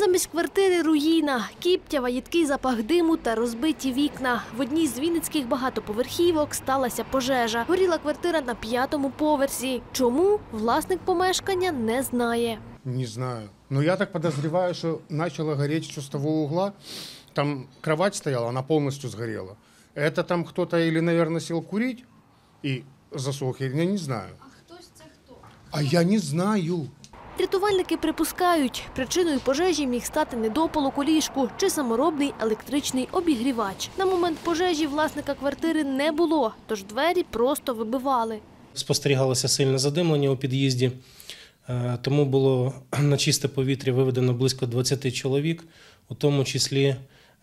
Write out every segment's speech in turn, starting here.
Замість квартири руїна, кіптява, їдкий запах диму та розбиті вікна. В одній з вінницьких багатоповерхівок сталася пожежа. Горіла квартира на п'ятому поверсі. Чому власник помешкання не знає. Не знаю. Но я так подозреваю, начало гореть еще с того угла. Там кровать стояла, она полностью сгорела. Это там кто-то или, наверное, сел курить и засох, я не знаю. А кто це хто? А я не знаю. Рятувальники припускають, причиною пожежі міг стати недопалок у ліжку чи саморобний електричний обігрівач. На момент пожежі власника квартири не було, тож двері просто вибивали. Спостерігалося сильне задимлення у під'їзді, е, тому було на чисте повітря виведено близько 20 чоловік, у тому числі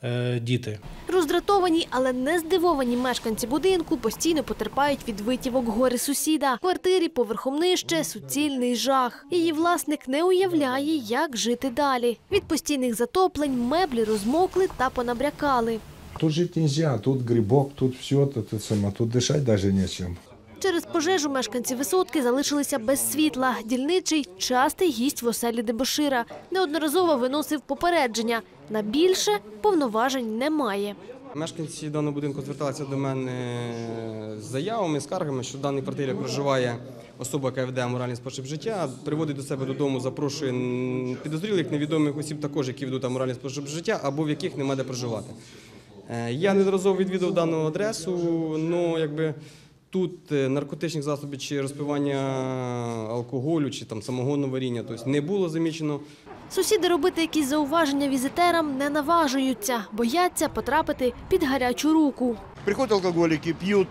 е, діти. Роздратовані, але не здивовані мешканці будинку постійно потерпають від витівок гори сусіда. В квартирі поверхом нижче суцільний жах. Її власник не уявляє, як жити далі. Від постійних затоплень меблі розмокли та понабрякали. Тут жить нельзя, тут грибок, тут все, тут, само, тут дышать даже нечем. Через пожежу мешканці висотки залишилися без світла. Дільничий частий гість в оселі Дебошира. Неодноразово виносив попередження. На більше повноважень немає. Мешканці даного будинку зверталися до мене з заявами, скаргами, що в даній квартирі проживає особа, яка веде аморальний спосіб життя, приводить до себе додому, запрошує підозрілих невідомих осіб, також які ведуть аморальний спосіб життя, або в яких нема де проживати. Е, Я неодноразово відвідав дану адресу, але якби. Тут е, наркотичних засобів чи розпивання алкоголю, чи там самогонного варіння, тобто не було замічено. Сусіди робити якісь зауваження візитерам не наважуються, бояться потрапити під гарячу руку. Приходят алкоголики, пьют.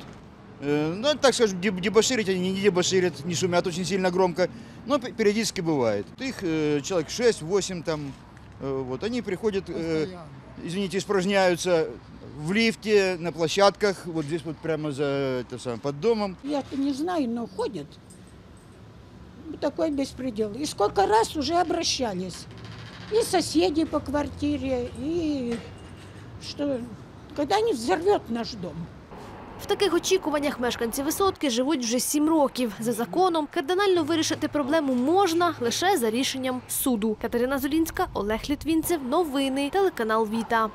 Э, Ну, так скажем, деб- дебоширить они не дебоширят, не шумят очень сильно громко, но пе- периодически бывает. Их э, человек 6-8 там, э, вот, они приходят, э, извините, испражняются в лифте, на площадках, вот здесь вот прямо за, это самое, под домом. Я-то не знаю, но ходят. Такой беспредел. И сколько раз уже обращались. И соседи по квартире, и что когда-нибудь взорвет наш дом. В таких очікуваннях мешканці висотки живуть вже сім років. За законом кардинально вирішити проблему можна лише за рішенням суду. Катерина Зулінська, Олег Літвінцев. Новини. Телеканал Віта.